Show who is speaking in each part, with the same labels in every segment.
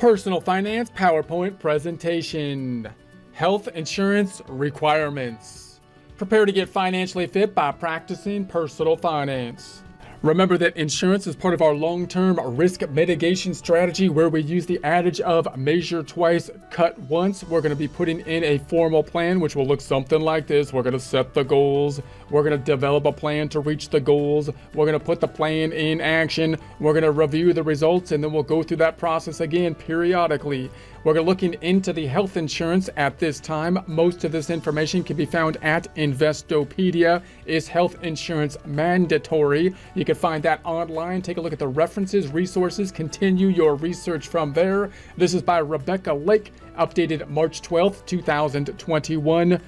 Speaker 1: Personal Finance PowerPoint presentation. Health insurance requirements. Prepare to get financially fit by practicing personal finance. Remember that insurance is part of our long term risk mitigation strategy where we use the adage of measure twice, cut once. We're going to be putting in a formal plan which will look something like this. We're going to set the goals, we're going to develop a plan to reach the goals, we're going to put the plan in action, we're going to review the results, and then we'll go through that process again periodically. We're looking into the health insurance at this time. Most of this information can be found at Investopedia. Is health insurance mandatory? You can find that online. Take a look at the references, resources, continue your research from there. This is by Rebecca Lake, updated March 12th, 2021.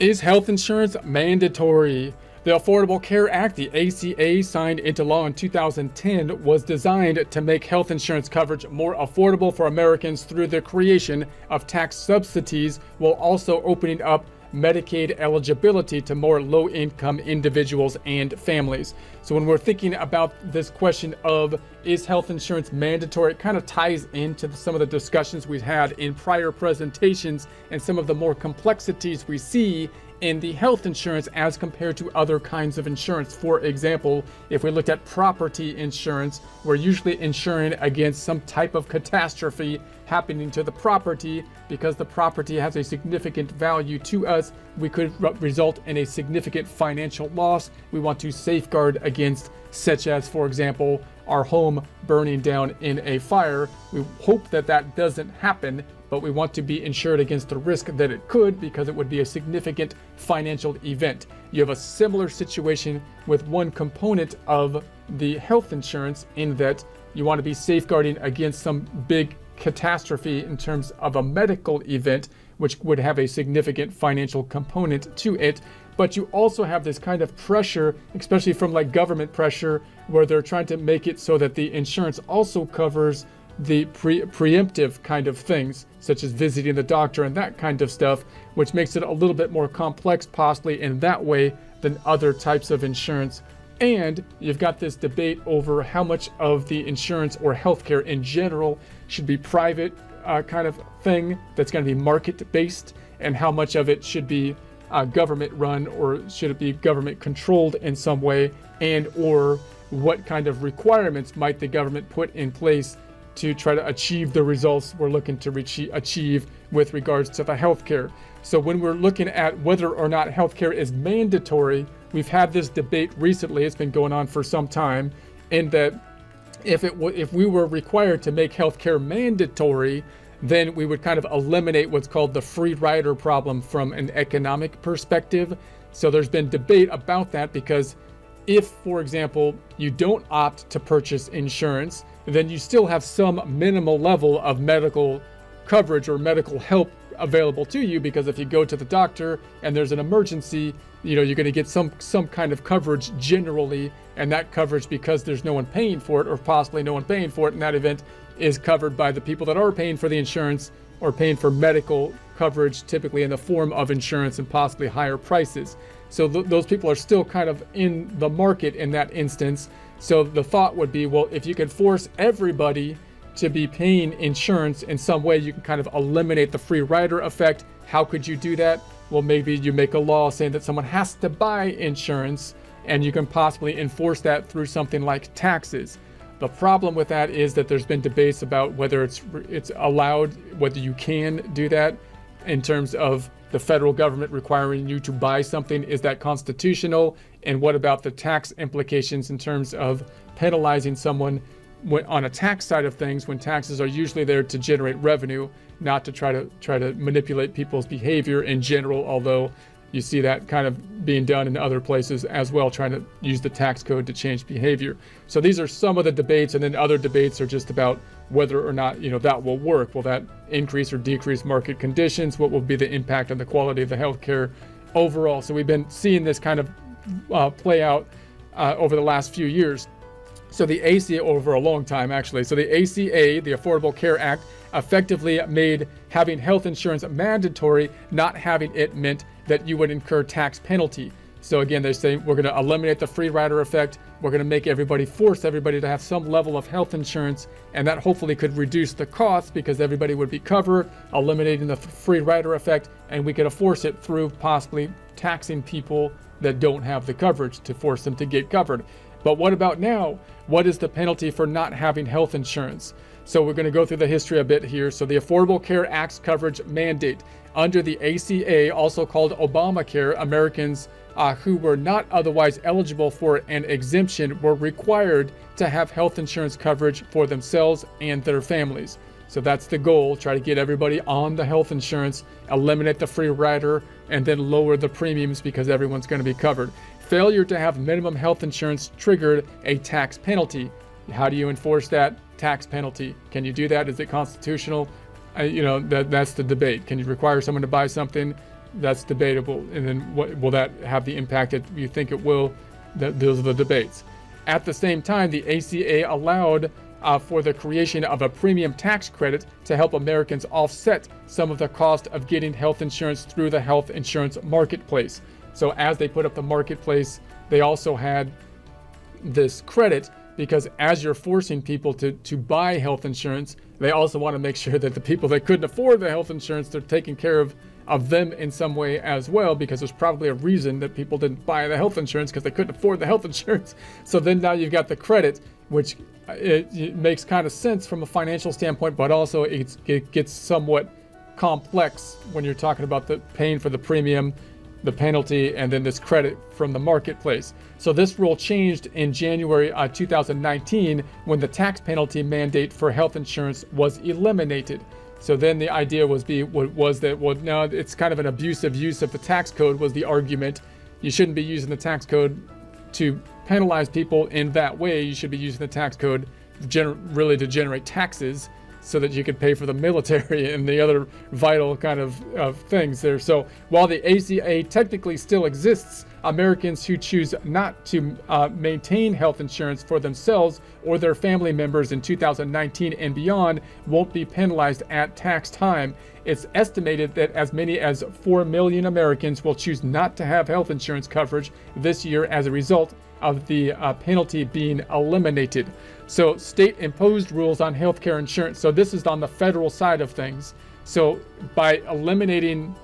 Speaker 1: Is health insurance mandatory? The Affordable Care Act, the ACA, signed into law in 2010, was designed to make health insurance coverage more affordable for Americans through the creation of tax subsidies while also opening up Medicaid eligibility to more low income individuals and families. So, when we're thinking about this question of is health insurance mandatory, it kind of ties into some of the discussions we've had in prior presentations and some of the more complexities we see in the health insurance as compared to other kinds of insurance. For example, if we looked at property insurance, we're usually insuring against some type of catastrophe happening to the property because the property has a significant value to us. We could re- result in a significant financial loss. We want to safeguard against, such as, for example, our home burning down in a fire. We hope that that doesn't happen, but we want to be insured against the risk that it could because it would be a significant financial event. You have a similar situation with one component of the health insurance in that you want to be safeguarding against some big catastrophe in terms of a medical event, which would have a significant financial component to it. But you also have this kind of pressure, especially from like government pressure, where they're trying to make it so that the insurance also covers the pre- preemptive kind of things, such as visiting the doctor and that kind of stuff, which makes it a little bit more complex, possibly in that way, than other types of insurance. And you've got this debate over how much of the insurance or healthcare in general should be private uh, kind of thing that's going to be market based, and how much of it should be uh, government run or should it be government controlled in some way, and or what kind of requirements might the government put in place to try to achieve the results we're looking to reach, achieve with regards to the healthcare. So when we're looking at whether or not healthcare is mandatory, we've had this debate recently. It's been going on for some time, in that if it w- if we were required to make healthcare mandatory, then we would kind of eliminate what's called the free rider problem from an economic perspective. So there's been debate about that because if, for example, you don't opt to purchase insurance, then you still have some minimal level of medical coverage or medical help available to you because if you go to the doctor and there's an emergency, you know, you're going to get some some kind of coverage generally and that coverage because there's no one paying for it or possibly no one paying for it in that event is covered by the people that are paying for the insurance or paying for medical coverage typically in the form of insurance and possibly higher prices. So th- those people are still kind of in the market in that instance. So the thought would be, well, if you could force everybody to be paying insurance in some way, you can kind of eliminate the free rider effect. How could you do that? Well, maybe you make a law saying that someone has to buy insurance, and you can possibly enforce that through something like taxes. The problem with that is that there's been debates about whether it's it's allowed, whether you can do that in terms of the federal government requiring you to buy something is that constitutional and what about the tax implications in terms of penalizing someone on a tax side of things when taxes are usually there to generate revenue not to try to try to manipulate people's behavior in general although you see that kind of being done in other places as well, trying to use the tax code to change behavior. So these are some of the debates, and then other debates are just about whether or not you know that will work. Will that increase or decrease market conditions? What will be the impact on the quality of the healthcare overall? So we've been seeing this kind of uh, play out uh, over the last few years. So the ACA over a long time actually. So the ACA, the Affordable Care Act, effectively made having health insurance mandatory, not having it meant that you would incur tax penalty. So again, they say we're going to eliminate the free rider effect. We're going to make everybody force everybody to have some level of health insurance, and that hopefully could reduce the cost because everybody would be covered, eliminating the free rider effect, and we could force it through possibly taxing people that don't have the coverage to force them to get covered. But what about now? What is the penalty for not having health insurance? So we're going to go through the history a bit here. So the Affordable Care Act's coverage mandate under the ACA, also called Obamacare, Americans uh, who were not otherwise eligible for an exemption were required to have health insurance coverage for themselves and their families. So that's the goal try to get everybody on the health insurance, eliminate the free rider, and then lower the premiums because everyone's going to be covered. Failure to have minimum health insurance triggered a tax penalty. How do you enforce that tax penalty? Can you do that? Is it constitutional? Uh, you know, that, that's the debate. Can you require someone to buy something? That's debatable. And then what, will that have the impact that you think it will? That, those are the debates. At the same time, the ACA allowed uh, for the creation of a premium tax credit to help Americans offset some of the cost of getting health insurance through the health insurance marketplace. So, as they put up the marketplace, they also had this credit because as you're forcing people to, to buy health insurance, they also want to make sure that the people that couldn't afford the health insurance, they're taking care of of them in some way as well because there's probably a reason that people didn't buy the health insurance because they couldn't afford the health insurance. So then now you've got the credit, which uh, it, it makes kind of sense from a financial standpoint, but also it gets somewhat complex when you're talking about the paying for the premium, the penalty, and then this credit from the marketplace. So this rule changed in January uh, 2019 when the tax penalty mandate for health insurance was eliminated. So then the idea was be was that well now it's kind of an abusive use of the tax code was the argument. You shouldn't be using the tax code to penalize people in that way. You should be using the tax code really to generate taxes so that you could pay for the military and the other vital kind of, of things there. So while the ACA technically still exists, Americans who choose not to uh, maintain health insurance for themselves or their family members in 2019 and beyond won't be penalized at tax time. It's estimated that as many as 4 million Americans will choose not to have health insurance coverage this year as a result of the uh, penalty being eliminated. So, state imposed rules on healthcare insurance. So, this is on the federal side of things. So, by eliminating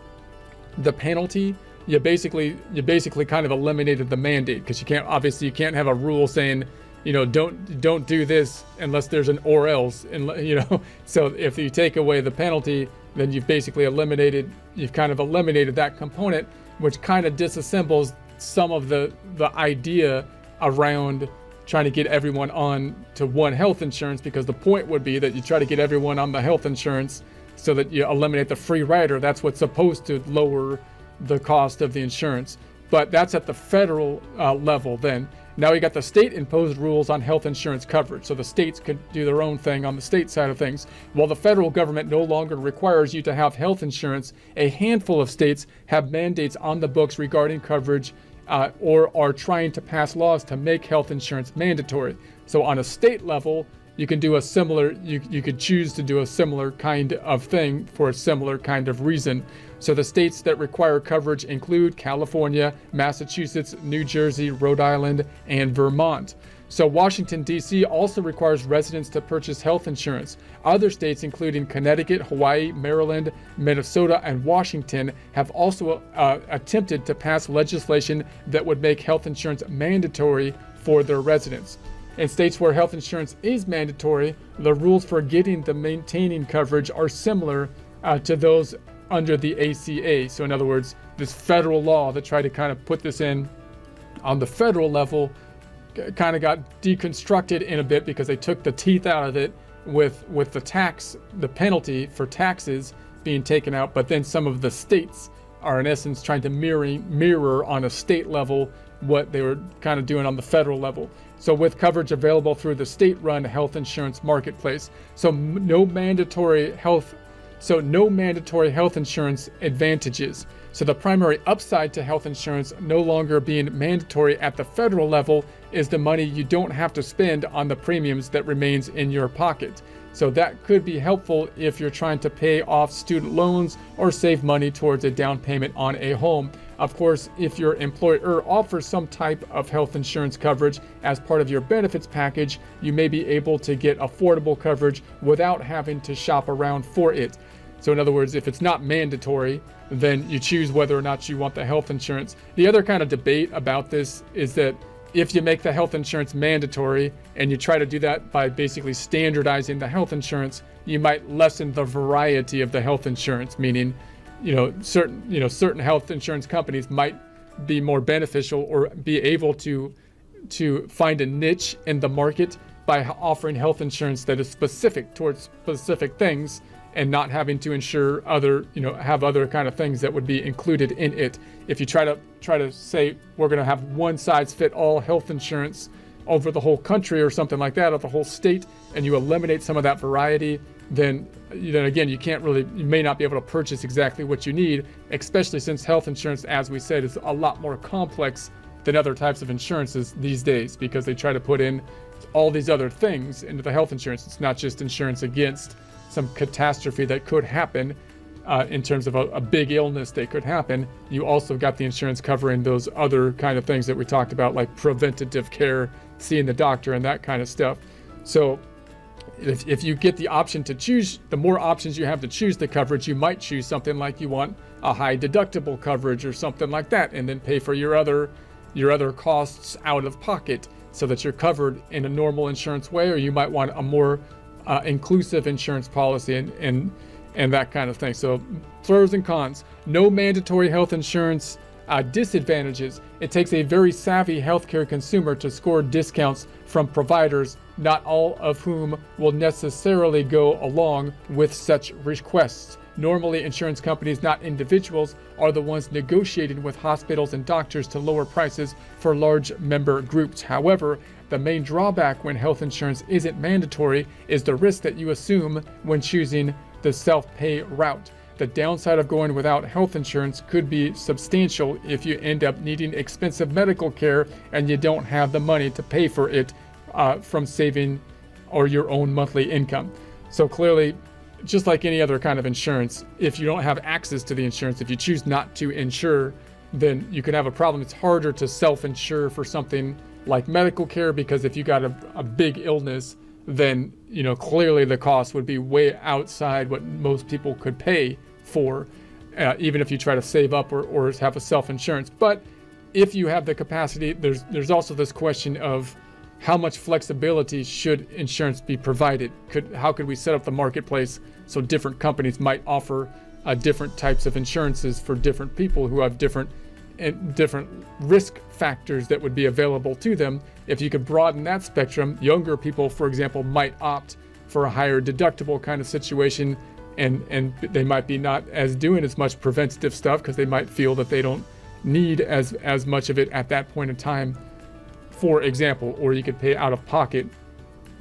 Speaker 1: the penalty, you basically you basically kind of eliminated the mandate because you can't obviously you can't have a rule saying you know don't don't do this unless there's an or else and you know so if you take away the penalty then you've basically eliminated you've kind of eliminated that component which kind of disassembles some of the the idea around trying to get everyone on to one health insurance because the point would be that you try to get everyone on the health insurance so that you eliminate the free rider that's what's supposed to lower the cost of the insurance. But that's at the federal uh, level then. Now we got the state imposed rules on health insurance coverage. So the states could do their own thing on the state side of things. While the federal government no longer requires you to have health insurance, a handful of states have mandates on the books regarding coverage uh, or are trying to pass laws to make health insurance mandatory. So on a state level, you can do a similar you, you could choose to do a similar kind of thing for a similar kind of reason. So the states that require coverage include california massachusetts new jersey rhode island and vermont. So washington d.c also requires residents to purchase health insurance. Other states including connecticut hawaii maryland minnesota and washington have also uh, attempted to pass legislation that would make health insurance mandatory for their residents in states where health insurance is mandatory, the rules for getting the maintaining coverage are similar uh, to those under the ACA. So, in other words, this federal law that tried to kind of put this in on the federal level kind of got deconstructed in a bit because they took the teeth out of it with with the tax, the penalty for taxes being taken out. But then some of the states are in essence trying to mirror mirror on a state level what they were kind of doing on the federal level. So, with coverage available through the state run health insurance marketplace. So, no mandatory health. So, no mandatory health insurance advantages. So, the primary upside to health insurance no longer being mandatory at the federal level is the money you don't have to spend on the premiums that remains in your pocket. So, that could be helpful if you're trying to pay off student loans or save money towards a down payment on a home. Of course, if your employer offers some type of health insurance coverage as part of your benefits package, you may be able to get affordable coverage without having to shop around for it. So, in other words, if it's not mandatory, then you choose whether or not you want the health insurance. The other kind of debate about this is that if you make the health insurance mandatory and you try to do that by basically standardizing the health insurance, you might lessen the variety of the health insurance, meaning, you know, certain, you know, certain health insurance companies might be more beneficial or be able to to find a niche in the market by offering health insurance that is specific towards specific things and not having to insure other, you know, have other kind of things that would be included in it. If you try to try to say we're going to have one size fit all health insurance over the whole country or something like that, or the whole state, and you eliminate some of that variety, then then again you can't really you may not be able to purchase exactly what you need, especially since health insurance, as we said, is a lot more complex than other types of insurances these days because they try to put in all these other things into the health insurance. It's not just insurance against some catastrophe that could happen uh, in terms of a, a, big illness that could happen, you also got the insurance covering those other kind of things that we talked about, like preventative care, seeing the doctor, and that kind of stuff. So, if, if you get the option to choose, the more options you have to choose the coverage, you might choose something like you want a high deductible coverage or something like that, and then pay for your other your other costs out of pocket so that you're covered in a normal insurance way, or you might want a more uh, inclusive insurance policy and, and and that kind of thing. So pros and cons. No mandatory health insurance uh, disadvantages. It takes a very savvy healthcare consumer to score discounts from providers, not all of whom will necessarily go along with such requests. Normally, insurance companies, not individuals, are the ones negotiating with hospitals and doctors to lower prices for large member groups. However, the main drawback when health insurance isn't mandatory is the risk that you assume when choosing the self pay route. The downside of going without health insurance could be substantial if you end up needing expensive medical care and you don't have the money to pay for it uh, from saving or your own monthly income. So clearly, just like any other kind of insurance, if you don't have access to the insurance, if you choose not to insure, then you can have a problem. It's harder to self insure for something like medical care because if you got a, a big illness, then you know clearly the cost would be way outside what most people could pay for, uh, even if you try to save up or, or have a self-insurance. But if you have the capacity, there's there's also this question of how much flexibility should insurance be provided? Could how could we set up the marketplace so different companies might offer uh, different types of insurances for different people who have different and different risk factors that would be available to them. If you could broaden that spectrum, younger people, for example, might opt for a higher deductible kind of situation and and they might be not as doing as much preventative stuff because they might feel that they don't need as as much of it at that point in time for example or you could pay out of pocket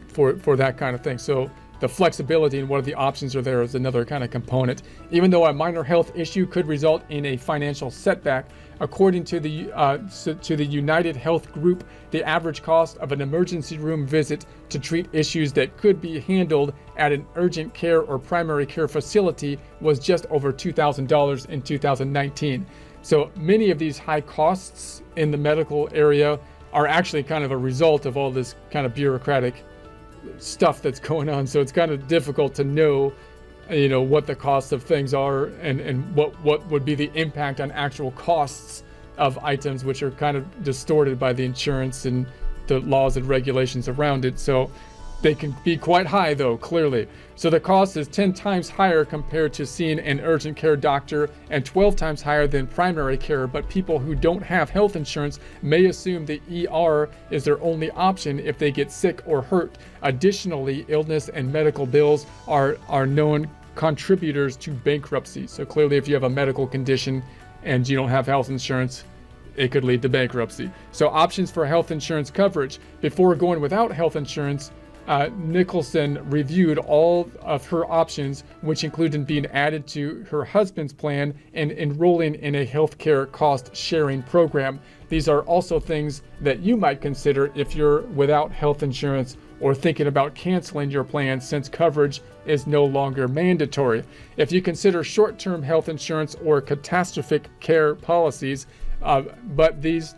Speaker 1: for for that kind of thing so the flexibility and what are the options are there is another kind of component. Even though a minor health issue could result in a financial setback, according to the uh, to the United Health Group, the average cost of an emergency room visit to treat issues that could be handled at an urgent care or primary care facility was just over $2,000 in 2019. So many of these high costs in the medical area are actually kind of a result of all this kind of bureaucratic stuff that's going on. So it's kind of difficult to know, you know, what the cost of things are and, and what, what would be the impact on actual costs of items, which are kind of distorted by the insurance and the laws and regulations around it. So they can be quite high, though, clearly. So the cost is 10 times higher compared to seeing an urgent care doctor and 12 times higher than primary care. But people who don't have health insurance may assume the ER is their only option if they get sick or hurt. Additionally, illness and medical bills are, are known contributors to bankruptcy. So clearly, if you have a medical condition and you don't have health insurance, it could lead to bankruptcy. So options for health insurance coverage. Before going without health insurance, uh, Nicholson reviewed all of her options, which included being added to her husband's plan and enrolling in a healthcare cost sharing program. These are also things that you might consider if you're without health insurance or thinking about canceling your plan since coverage is no longer mandatory. If you consider short term health insurance or catastrophic care policies, uh, but these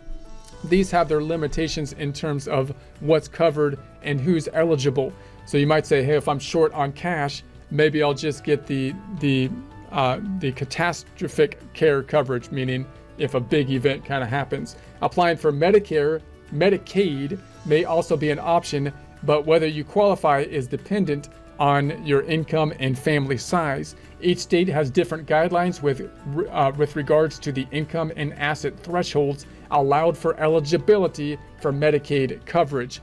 Speaker 1: these have their limitations in terms of what's covered and who's eligible. So you might say, hey, if I'm short on cash, maybe I'll just get the the uh, the catastrophic care coverage, meaning if a big event kind of happens. Applying for Medicare, Medicaid may also be an option, but whether you qualify is dependent on your income and family size. Each state has different guidelines with, uh, with regards to the income and asset thresholds allowed for eligibility for Medicaid coverage.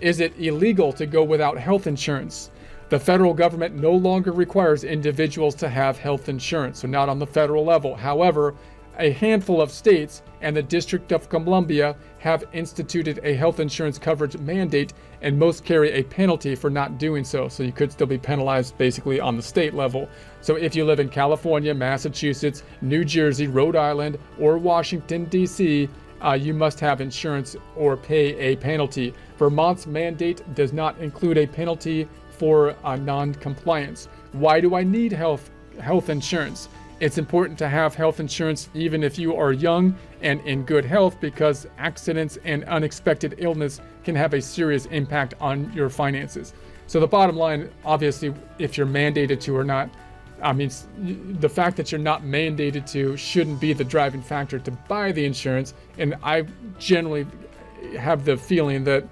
Speaker 1: Is it illegal to go without health insurance? The federal government no longer requires individuals to have health insurance, so not on the federal level. However, a handful of states and the District of Columbia have instituted a health insurance coverage mandate, and most carry a penalty for not doing so. So you could still be penalized basically on the state level. So if you live in California, Massachusetts, New Jersey, Rhode Island, or Washington, D.C., uh, you must have insurance or pay a penalty. Vermont's mandate does not include a penalty for uh, non-compliance. Why do I need health health insurance? It's important to have health insurance even if you are young and in good health because accidents and unexpected illness can have a serious impact on your finances. So the bottom line, obviously, if you're mandated to or not, I mean, the fact that you're not mandated to shouldn't be the driving factor to buy the insurance. And I generally have the feeling that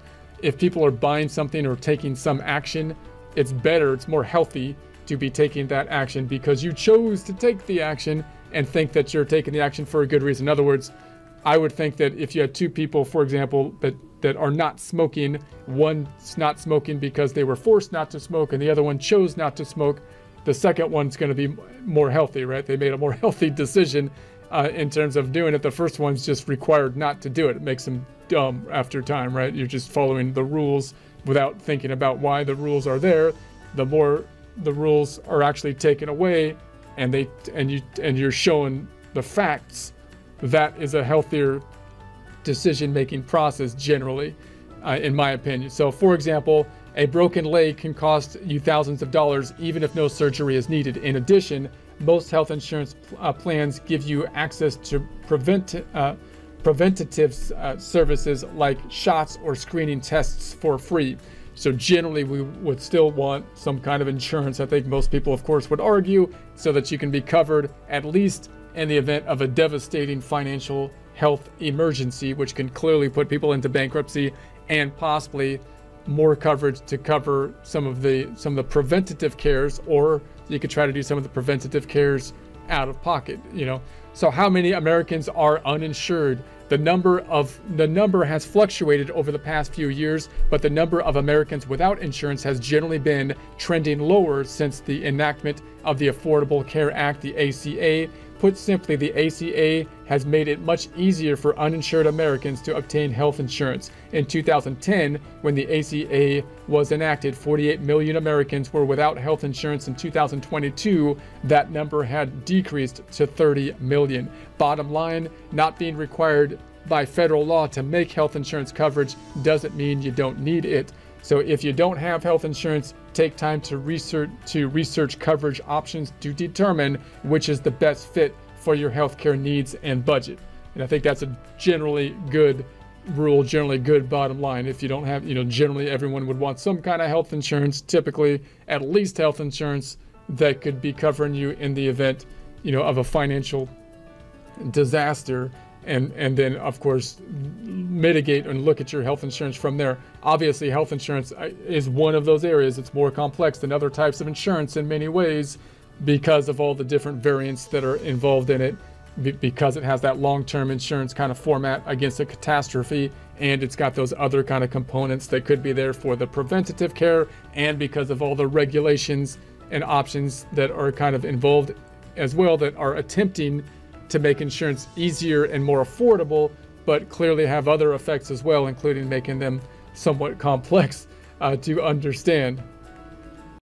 Speaker 1: if people are buying something or taking some action it's better, it's more healthy to be taking that action because you chose to take the action and think that you're taking the action for a good reason. In other words, I would think that if you had two people, for example, that that are not smoking, one's not smoking because they were forced not to smoke, and the other one chose not to smoke. The second one's going to be more healthy, right? They made a more healthy decision uh, in terms of doing it. The first one's just required not to do it. It makes them dumb after time, right? You're just following the rules without thinking about why the rules are there, the more the rules are actually taken away and they and you and you're showing the facts, that is a healthier decision making process generally, uh, in my opinion. So, for example, a broken leg can cost you thousands of dollars even if no surgery is needed. In addition, most health insurance uh, plans give you access to prevent uh, preventative uh, services like shots or screening tests for free. So generally, we would still want some kind of insurance. I think most people, of course, would argue so that you can be covered at least in the event of a devastating financial health emergency, which can clearly put people into bankruptcy and possibly more coverage to cover some of the some of the preventative cares, or you could try to do some of the preventative cares out of pocket. You know, so how many Americans are uninsured? The number of the number has fluctuated over the past few years, but the number of Americans without insurance has generally been trending lower since the enactment of the Affordable Care Act, the ACA, Put simply, the ACA has made it much easier for uninsured Americans to obtain health insurance. In 2010, when the ACA was enacted, 48 million Americans were without health insurance. In 2022, that number had decreased to 30 million. Bottom line, not being required by federal law to make health insurance coverage doesn't mean you don't need it. So if you don't have health insurance, take time to research to research coverage options to determine which is the best fit for your healthcare needs and budget. And I think that's a generally good rule, generally good bottom line. If you don't have, you know, generally everyone would want some kind of health insurance, typically at least health insurance that could be covering you in the event, you know, of a financial disaster and and then of course mitigate and look at your health insurance from there. Obviously, health insurance uh, is one of those areas. It's more complex than other types of insurance in many ways because of all the different variants that are involved in it because it has that long-term insurance kind of format against a catastrophe and it's got those other kind of components that could be there for the preventative care and because of all the regulations and options that are kind of involved as well that are attempting to make insurance easier and more affordable, but clearly have other effects as well, including making them somewhat complex uh, to understand.